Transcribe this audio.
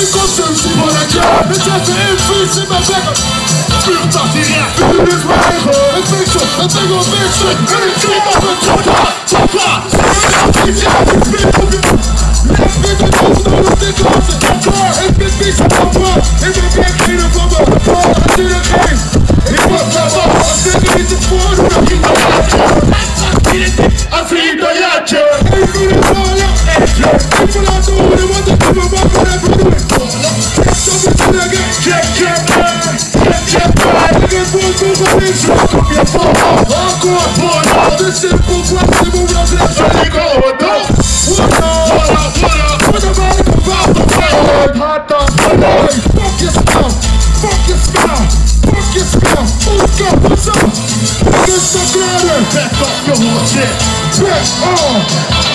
trabalho amateur Geen consumptie van een jaar Het zet de infuus in mijn bekken Vuur dat hier ja Vuur is mijn Voor toe van niks Kom je voor Hardcore, voor De simpel, flexible, wel bless En ik hou het op What up, what up, what up What up, what up Hard, hard, hard Fuck your spell Fuck your spell Fuck your spell Oeka, what's up Niggas stop louder Back up your shit Back on